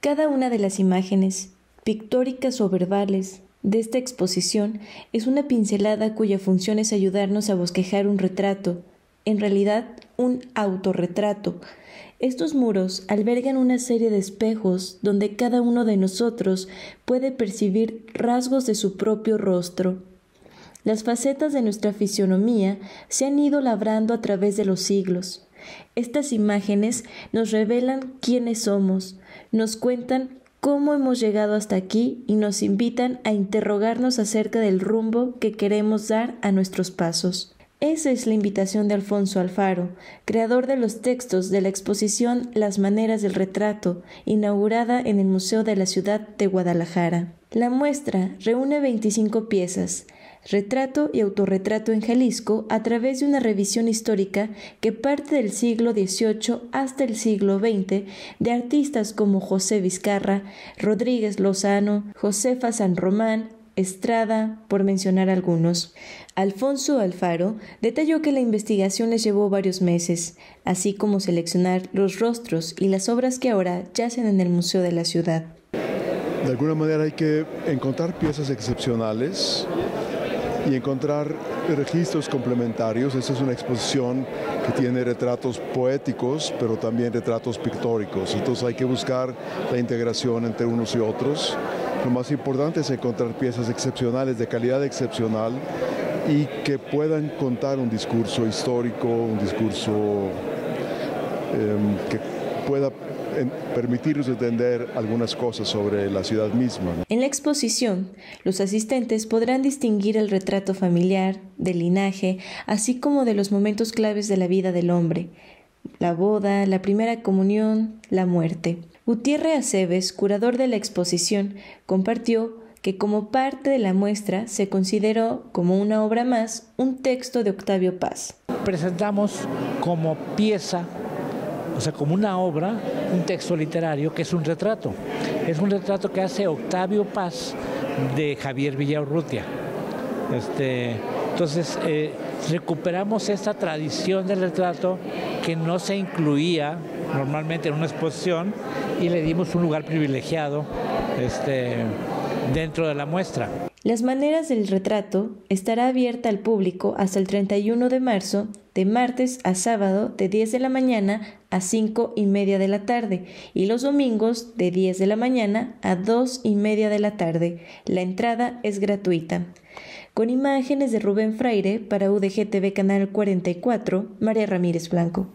Cada una de las imágenes, pictóricas o verbales, de esta exposición es una pincelada cuya función es ayudarnos a bosquejar un retrato, en realidad un autorretrato. Estos muros albergan una serie de espejos donde cada uno de nosotros puede percibir rasgos de su propio rostro. Las facetas de nuestra fisionomía se han ido labrando a través de los siglos. Estas imágenes nos revelan quiénes somos, nos cuentan cómo hemos llegado hasta aquí y nos invitan a interrogarnos acerca del rumbo que queremos dar a nuestros pasos. Esa es la invitación de Alfonso Alfaro, creador de los textos de la exposición Las maneras del retrato, inaugurada en el Museo de la Ciudad de Guadalajara. La muestra reúne 25 piezas, retrato y autorretrato en Jalisco a través de una revisión histórica que parte del siglo XVIII hasta el siglo XX de artistas como José Vizcarra, Rodríguez Lozano, Josefa San Román, Estrada, por mencionar algunos. Alfonso Alfaro detalló que la investigación les llevó varios meses, así como seleccionar los rostros y las obras que ahora yacen en el Museo de la Ciudad. De alguna manera hay que encontrar piezas excepcionales y encontrar registros complementarios. Esta es una exposición que tiene retratos poéticos, pero también retratos pictóricos. Entonces hay que buscar la integración entre unos y otros. Lo más importante es encontrar piezas excepcionales, de calidad excepcional, y que puedan contar un discurso histórico, un discurso em, que pueda permitirnos entender algunas cosas sobre la ciudad misma. En la exposición, los asistentes podrán distinguir el retrato familiar, del linaje, así como de los momentos claves de la vida del hombre, la boda, la primera comunión, la muerte. Gutiérrez Aceves, curador de la exposición, compartió que como parte de la muestra se consideró como una obra más un texto de Octavio Paz. Presentamos como pieza, o sea, como una obra, un texto literario que es un retrato. Es un retrato que hace Octavio Paz de Javier Villaurrutia. Este, entonces, eh, recuperamos esta tradición del retrato que no se incluía normalmente en una exposición y le dimos un lugar privilegiado este, dentro de la muestra. Las maneras del retrato estará abierta al público hasta el 31 de marzo, de martes a sábado, de 10 de la mañana a 5 y media de la tarde, y los domingos de 10 de la mañana a 2 y media de la tarde. La entrada es gratuita. Con imágenes de Rubén Fraire para UDG TV Canal 44, María Ramírez Blanco.